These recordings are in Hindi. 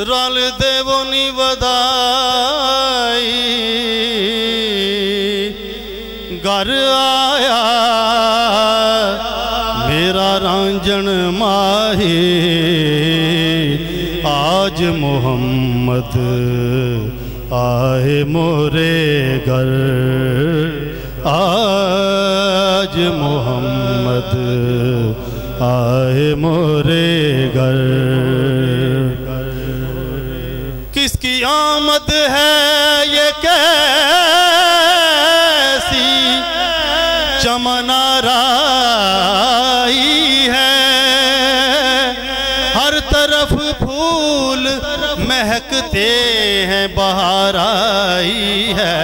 रल देवो नि वदाई घर आया, मेरा रांझण माही। आज मोहम्मद आए मोरे घर। आज मोहम्मद आए मोरे घर। किसकी आमद है ये कैसी? चमनाराई है। हर तरफ़ फूल महकते हैं बहार आई है।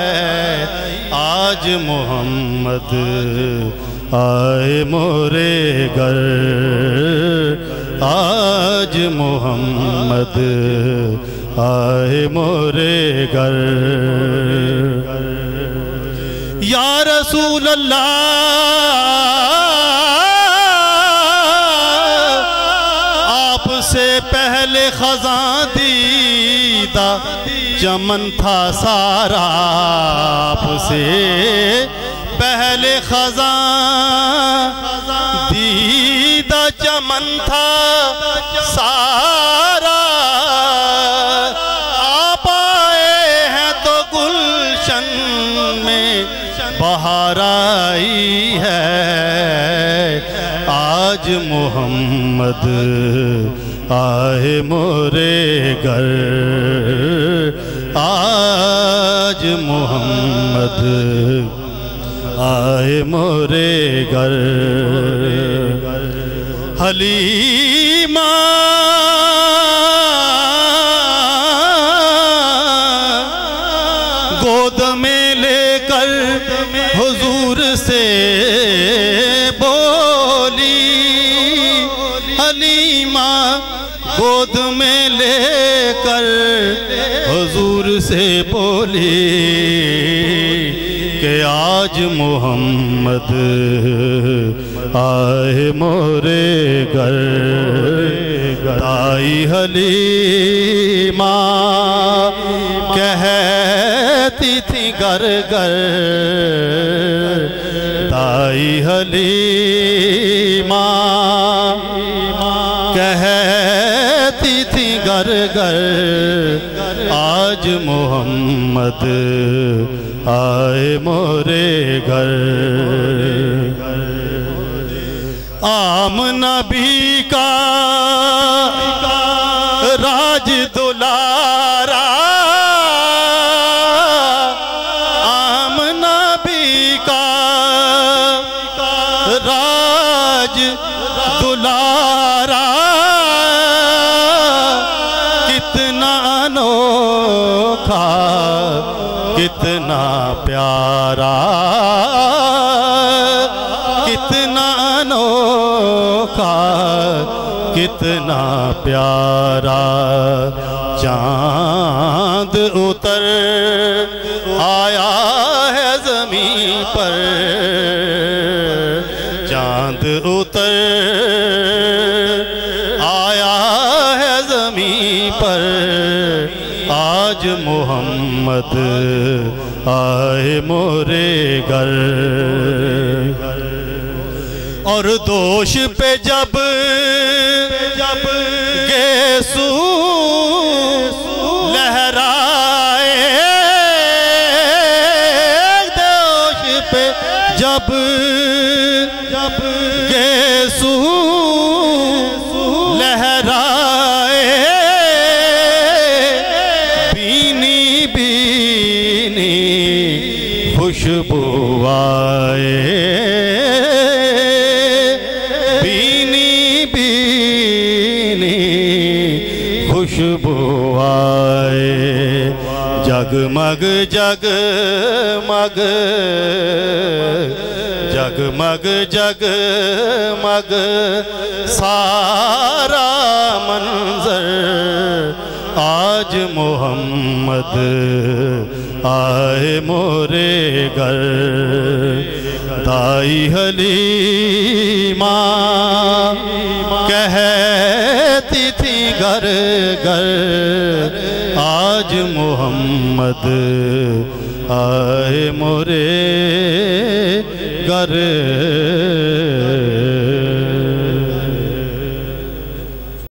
आज मोहम्मद आए मोरे घर। आज मोहम्मद आए मोरे घर। या रसूल अल्लाह आपसे पहले खजा दीदा चमन था सारा आपसे। पहले खजा दीदा चमन में बहार आई है। आज मोहम्मद आए मोरे घर। आज मोहम्मद आए मोरे घर। हलीमा हलीमा गोद में लेकर हजूर से बोली के आज मोहम्मद आए मोरे घर आई हलीमा। कहती थी घर घर, ताई हलीमा। कहती थी, घर घर, आज मोहम्मद आए मोरे घर। आम नबी का राज दुलारा। आम नबी का राज दुलारा। कितना प्यारा कितना अनोखा कितना प्यारा। चाँद उतर आया है ज़मीन पर चाँद उतर मोहम्मद आए मोरे घर। और दोष पे जब जब गेसू लहराए दोष पे जब खुशबू आए। जगमग जगमग जगमग जगमग सारा मंजर आज मोहम्मद आए मोरे घर। दाई हलीमा कहती थी घर मोहम्मद आए मोरे घर